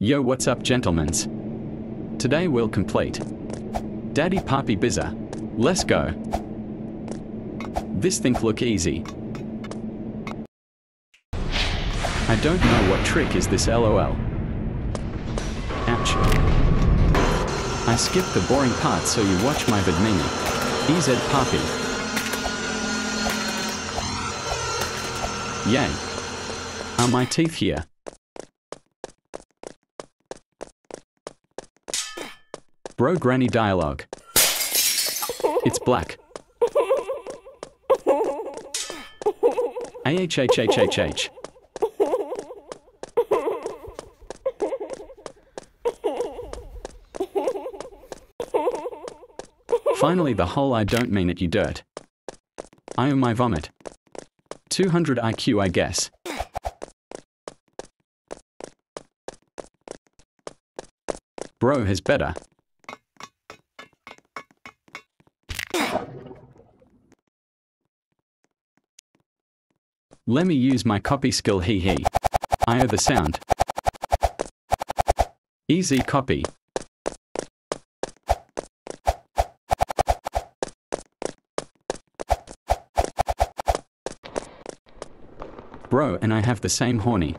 Yo, what's up, gentlemens? Today we'll complete Daddy Papa Pizza. Let's go. This think look easy. I don't know what trick is this lol. Ouch. I skipped the boring part so you watch my vid mini. EZ Papi. Yay. Are my teeth here? Bro Granny dialogue. It's black. AHHHHH. Finally the whole I don't mean it you dirt. I am my vomit. 200 IQ I guess. Bro has better. Let me use my copy skill hee hee. I owe the sound. Easy copy. Bro and I have the same horny.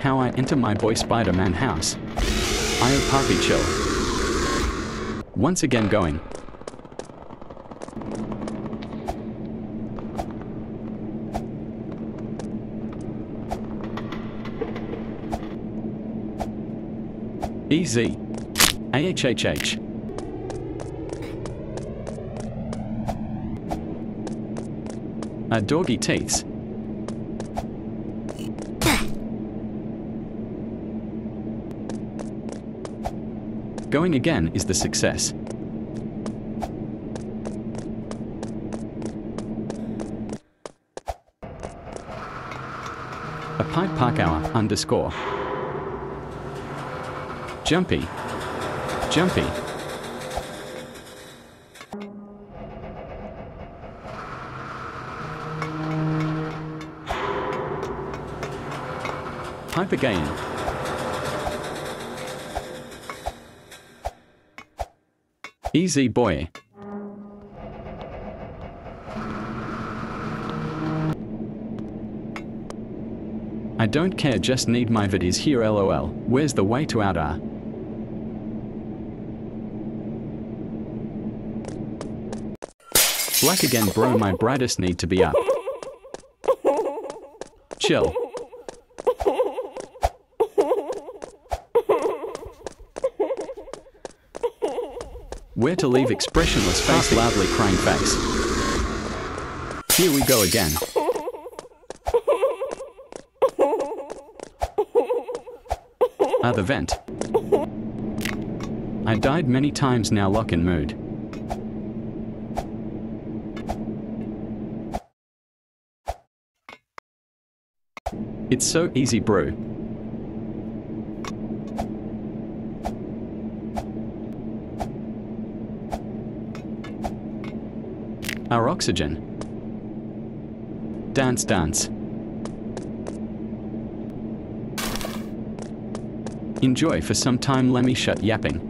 How I enter my boy Spider-Man house. I owe Papi chill. Once again going. Easy. AHHH. A doggy teeths. Going again is the success. A pipe park hour underscore. Jumpy. Jumpy. Pipe again. Easy boy. I don't care just need my vid is here lol. Where's the way to out Black again bro my brightest need to be up. Chill. Where to leave expressionless face loudly crying face. Here we go again. Other vent. I died many times now lock in mood. It's so easy bro. Our oxygen. Dance dance. Enjoy for some time let me shut yapping.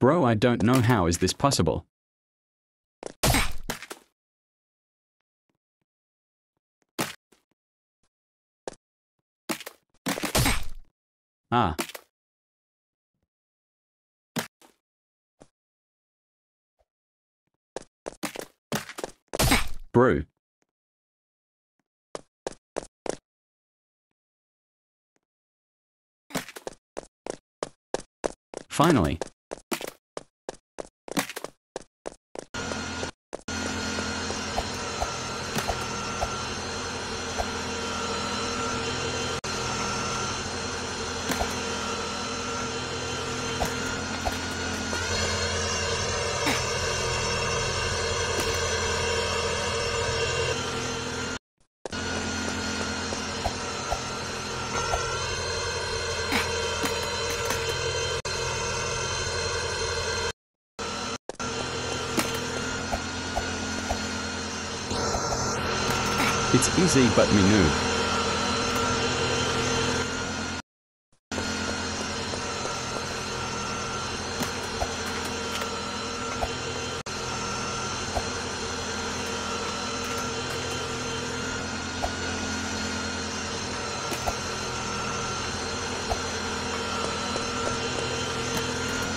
Bro, I don't know how is this possible. Ah. Brew. Finally. It's easy but noob.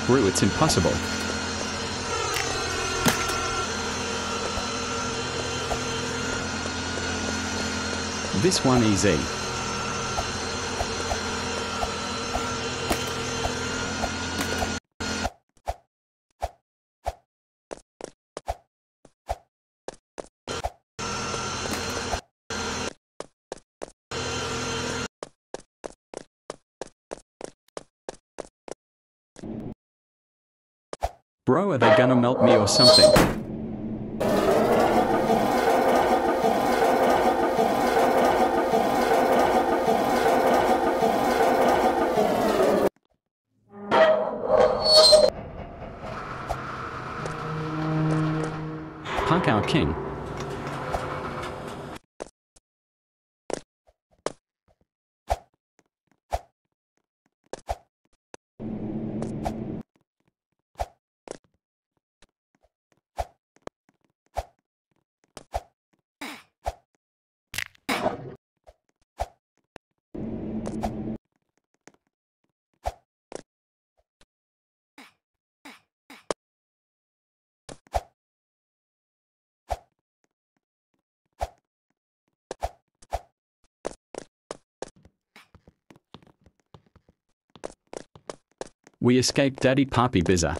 Brew, it's impossible. This one easy. Bro, are they gonna melt me or something? Punk our king. We escaped Daddy Papa Pizza.